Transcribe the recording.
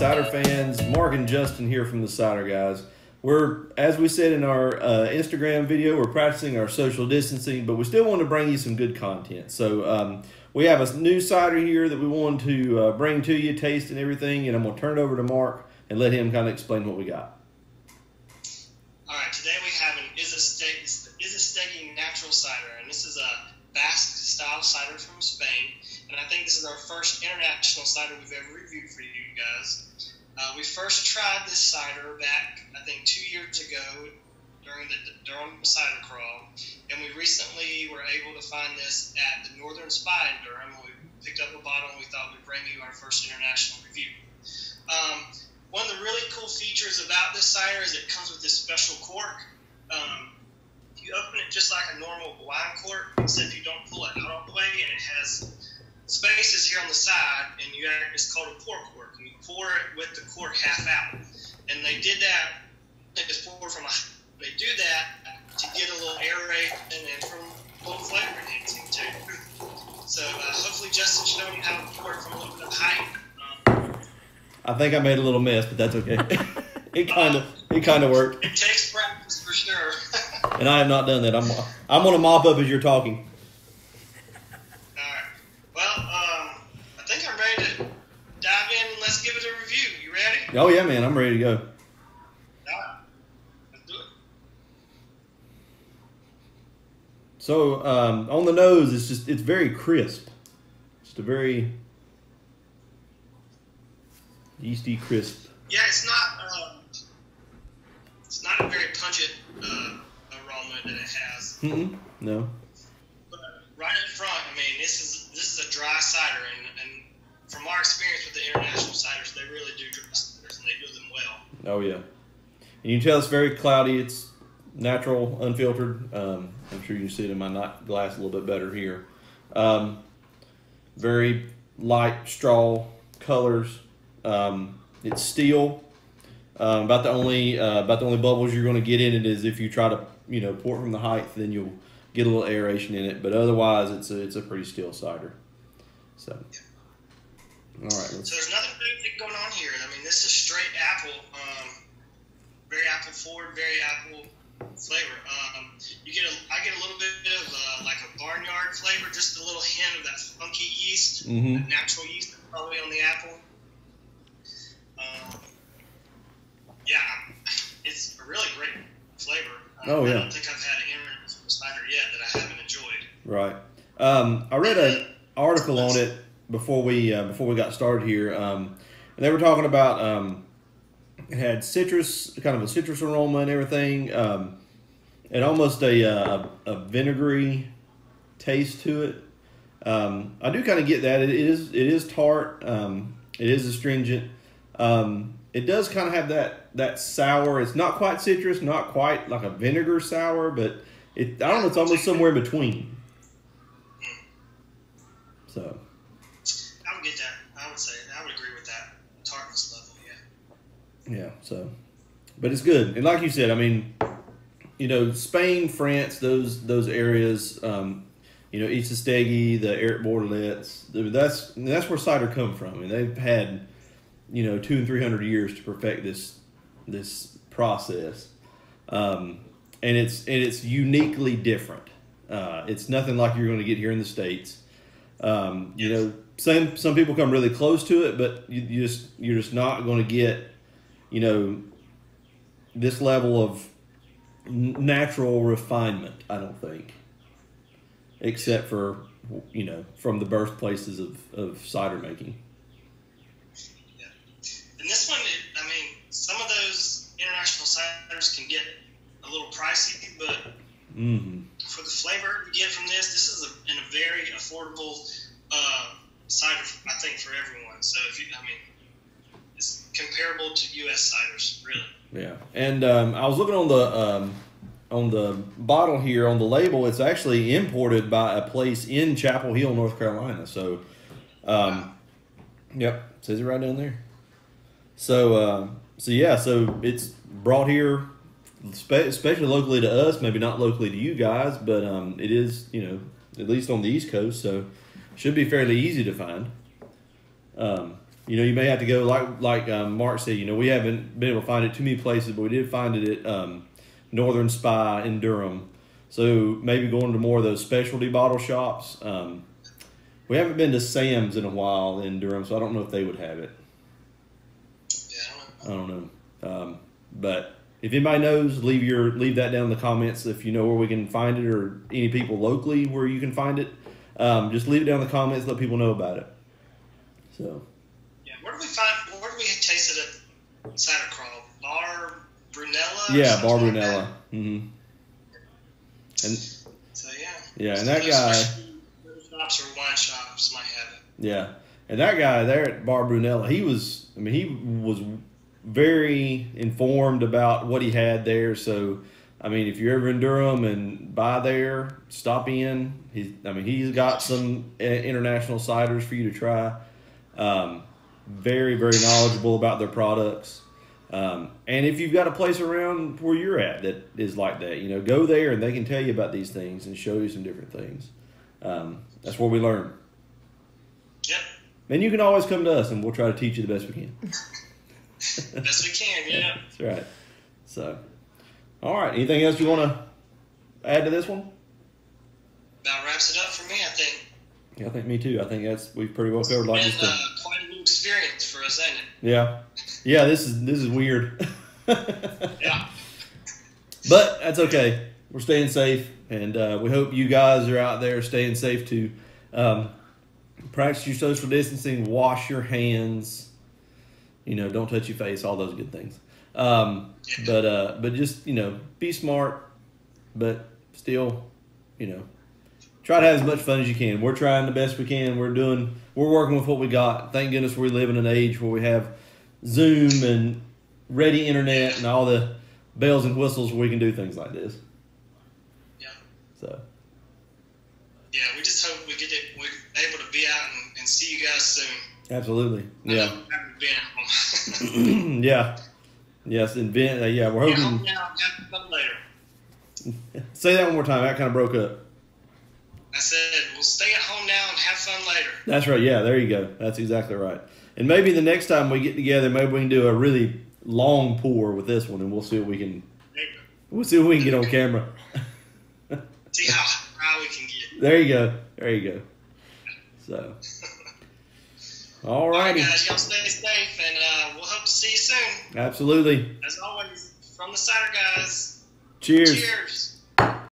Cider fans. Mark and Justin here from the Cider Guys. We're, as we said in our uh, Instagram video, we're practicing our social distancing, but we still want to bring you some good content. So um, we have a new cider here that we want to uh, bring to you, taste and everything, and I'm going to turn it over to Mark and let him kind of explain what we got. All right, today we have an Isastegi natural cider, and this is a Basque style cider from Spain. And I think this is our first international cider we've ever reviewed for you guys. Uh, we first tried this cider back, I think, two years ago during the Durham cider crawl, and we recently were able to find this at the Northern Spy in Durham. We picked up a bottle, and we thought we'd bring you our first international review. Um, one of the really cool features about this cider is it comes with this special cork. Um, you open it just like a normal wine cork, except you don't pull it out all the way, and it has spaces here on the side, and you have, it's called a pour cork, and you pour it with the cork half out. And they did that. They just pour from a. They do that to get a little aerate and then from a little flavor enhancing too. So uh, hopefully Justin showed you how to pour it from a little bit of height. Um, I think I made a little mess, but that's okay. it kind of it kind of worked. It takes practice for sure. and I have not done that. I'm I'm gonna mop up as you're talking. Oh yeah, man, I'm ready to go. Yeah. Let's do it. So um, on the nose, it's just it's very crisp. Just a very yeasty crisp. Yeah, it's not um, it's not a very pungent uh, aroma that it has. Mm-mm, no. But right up front, I mean, this is this is a dry cider, from our experience with the international ciders, they really do dry ciders and they do them well. Oh yeah, and you can tell it's very cloudy. It's natural, unfiltered. Um, I'm sure you can see it in my glass a little bit better here. Um, very light straw colors. Um, it's steel. Um, about the only uh, about the only bubbles you're going to get in it is if you try to you know pour it from the height, then you'll get a little aeration in it. But otherwise, it's a it's a pretty steel cider. So. All right. So there's nothing big going on here. I mean, this is straight apple, um, very apple forward, very apple flavor. Um, you get a, I get a little bit of uh, like a barnyard flavor, just a little hint of that funky yeast, mm-hmm. natural yeast, probably on the apple. Um, yeah, it's a really great flavor. Um, oh yeah. I don't think I've had an cider yet that I haven't enjoyed. Right. Um, I read an article on it before we uh, before we got started here, um, and they were talking about um, it had citrus, kind of a citrus aroma and everything, um, and almost a, uh, a, vinegary taste to it. Um, I do kind of get that. It is it is tart. Um, it is astringent. Um, it does kind of have that that sour. It's not quite citrus, not quite like a vinegar sour, but it I don't know. It's almost somewhere in between. So. Yeah. So, but it's good, and like you said, I mean, you know, Spain, France, those those areas, um, you know, Isastegi, the Eric Bordelets, that's that's where cider come from, and they've had, you know, two and three hundred years to perfect this this process, um, and it's and it's uniquely different. Uh, it's nothing like you're going to get here in the states. Um, you know, some some people come really close to it, but you, you just you're just not going to get you know, this level of natural refinement, I don't think, except for, you know, from the birthplaces of, of cider making. Yeah. And this one, I mean, some of those international ciders can get a little pricey, but mm-hmm. for the flavor you get from this, this is a, in a very affordable uh, cider, I think, for everyone. So if you, I mean, comparable to U.S. ciders, really. Yeah, and um, I was looking on the um, on the bottle here on the label. It's actually imported by a place in Chapel Hill, North Carolina. So, um, yep, says it right down there. So, uh, so yeah, so it's brought here, especially locally to us. Maybe not locally to you guys, but um, it is you know at least on the East Coast. So, should be fairly easy to find. Um, you know, you may have to go like like um, Mark said. You know, we haven't been able to find it too many places, but we did find it at um, Northern Spy in Durham. So maybe going to more of those specialty bottle shops. Um, we haven't been to Sam's in a while in Durham, so I don't know if they would have it. Yeah, I don't know. I don't know. Um, but if anybody knows, leave your leave that down in the comments. If you know where we can find it, or any people locally where you can find it, um, just leave it down in the comments. Let people know about it. So where do we find? Where do we taste it at cider crawl? Bar Brunella. yeah, Bar like Brunella. that? hmm And So yeah. yeah, and that guy. Shops or wine shops might have it. Yeah, and that guy there at Bar Brunella, he was. I mean, he was very informed about what he had there. So, I mean, if you're ever in Durham and buy there, stop in. He's. I mean, he's got some international ciders for you to try. Um, very, very knowledgeable about their products. Um, and if you've got a place around where you're at that is like that, you know, go there and they can tell you about these things and show you some different things. Um, that's where we learn. Yep. And you can always come to us, and we'll try to teach you the best we can. Best we can. Yeah. That's right. So, all right. Anything else you want to add to this one? That wraps it up for me. I think. Yeah, I think me too. I think that's we've pretty well covered. Like just uh, quite a new experience for us, ain't it? yeah, yeah. This is this is weird. Yeah. But that's okay. We're staying safe, and uh, we hope you guys are out there staying safe too. Um, practice your social distancing. Wash your hands. You know, don't touch your face. All those good things. Um, Yeah. but uh, but just you know, be smart, but still, you know, try to have as much fun as you can. We're trying the best we can. We're doing. We're working with what we got. Thank goodness we live in an age where we have Zoom and ready internet and all the bells and whistles where we can do things like this. Yeah. So Yeah. We just hope we get it. We're able to be out and, and see you guys soon. absolutely, yeah, know we haven't been yeah, yes. Invent. Uh, yeah, we're hoping. now, have fun later. Say that one more time. That kind of broke up. I said we'll stay at home now and have fun later. That's right. Yeah, there you go. That's exactly right. And maybe the next time we get together, maybe we can do a really long pour with this one, and we'll see what we can. There you go. We'll see what we can get on camera. See how high we can get. There you go. There you go. So, all All right, righty. guys, y'all stay safe, and uh, we'll hope to see you soon. Absolutely. As always, from the cider guys. Cheers. Cheers.